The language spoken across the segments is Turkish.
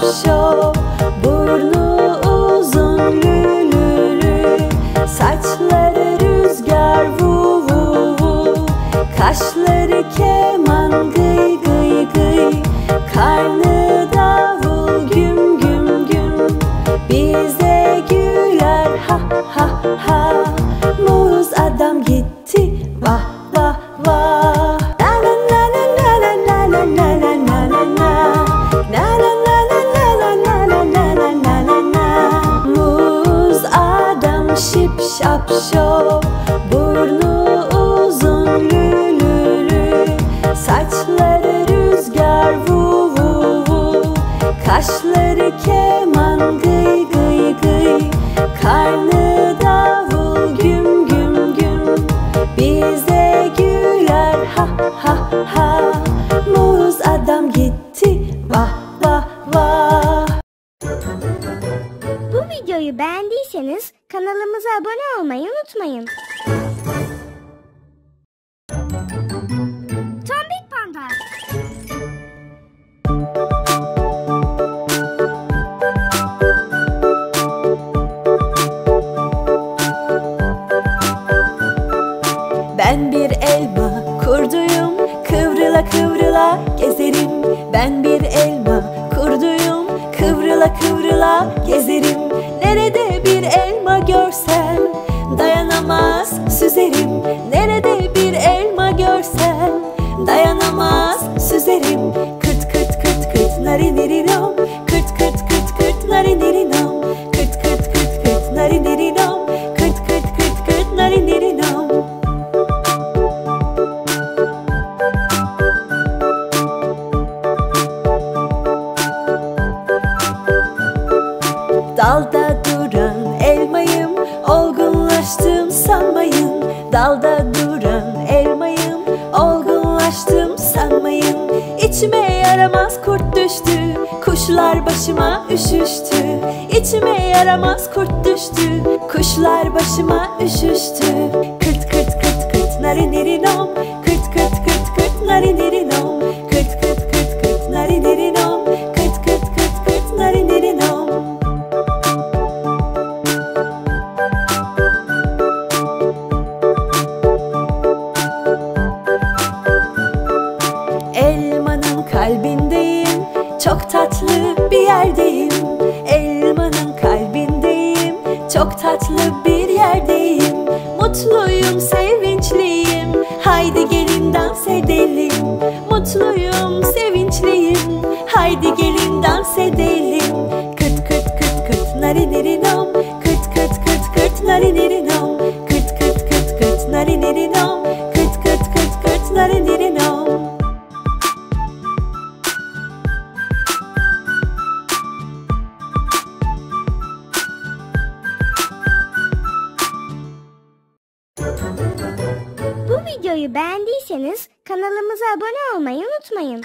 笑 adam gitti vah vah vah. Bu videoyu beğendiyseniz kanalımıza abone olmayı unutmayın. kıvrıla gezerim. Nerede bir elma görsem Dayanamaz süzerim. Kuşlar başıma üşüştü. İçime yaramaz kurt düştü. Kuşlar başıma üşüştü. mutluyum, sevinçliyim. Haydi gelin dans edelim. Kıt kıt kıt kıt narinerinom Kıt kıt kıt kıt narinerinom Kıt kıt kıt kıt narinerinom Kıt kıt kıt kıt narinerinom Bu videoyu beğendiyseniz Kanalımıza abone olmayı unutmayın.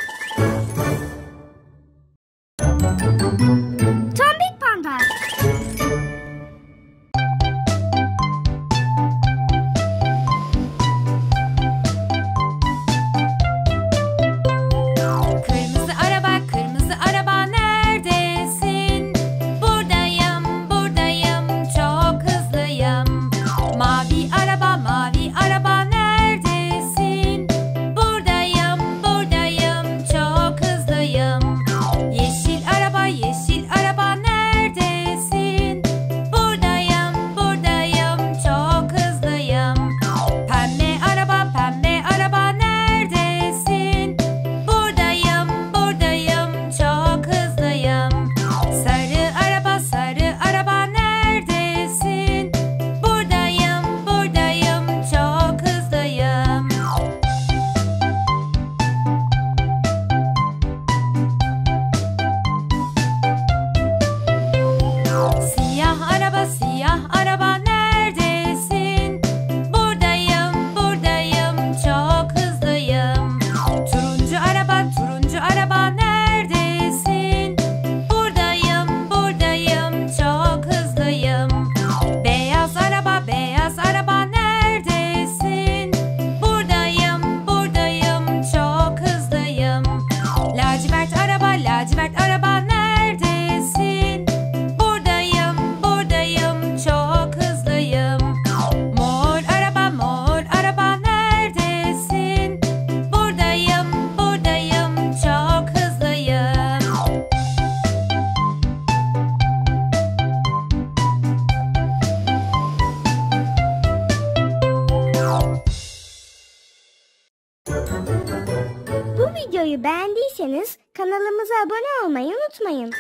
Beğendiyseniz kanalımıza abone olmayı unutmayın.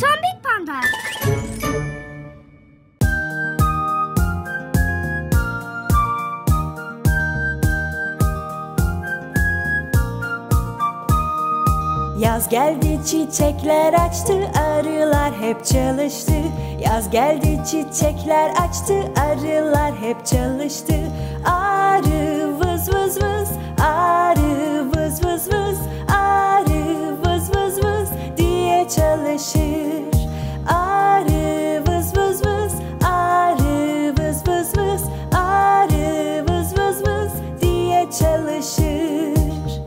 Tombik Panda. Yaz geldi çiçekler açtı arılar hep çalıştı. Yaz geldi çiçekler açtı arılar hep çalıştı. Arı Arı vız vız vız arı vız vız vız arı vız vız vız diye çalışır.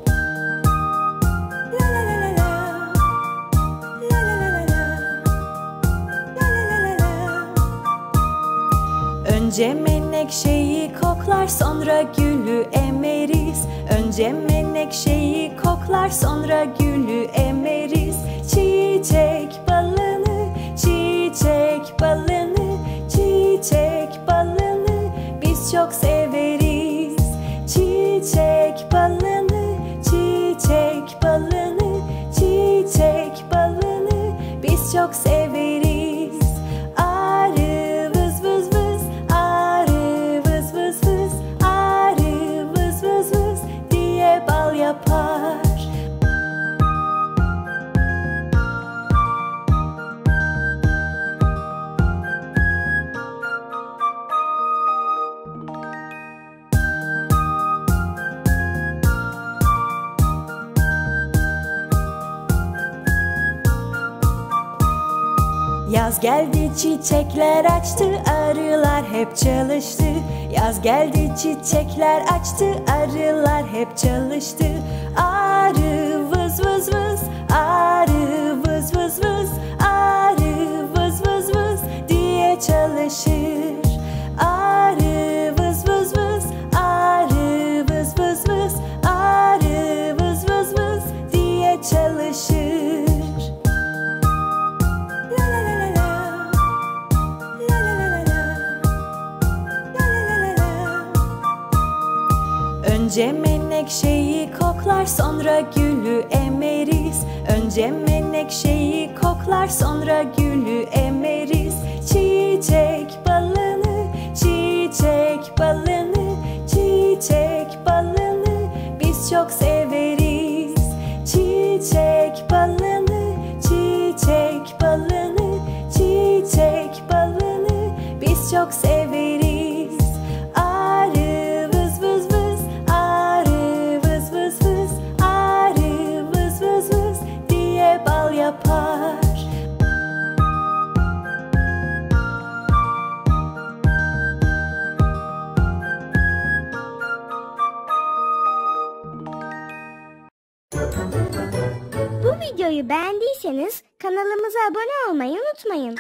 Önce menekşeyi koklar sonra gülü emeriz. Önce menekşeyi koklar sonra gülü emeriz Çiçek balını, çiçek balını, çiçek balını biz çok severiz Yaz geldi çiçekler açtı arılar hep çalıştı. Yaz geldi çiçekler açtı arılar hep çalıştı. Arı Önce menekşeyi koklar sonra gülü emeriz. Önce menekşeyi koklar sonra gülü emeriz. Çiçek balını, çiçek balını, çiçek balını biz çok severiz. Çiçek balını, çiçek balını, çiçek balını biz çok severiz. Videoyu beğendiyseniz kanalımıza abone olmayı unutmayın.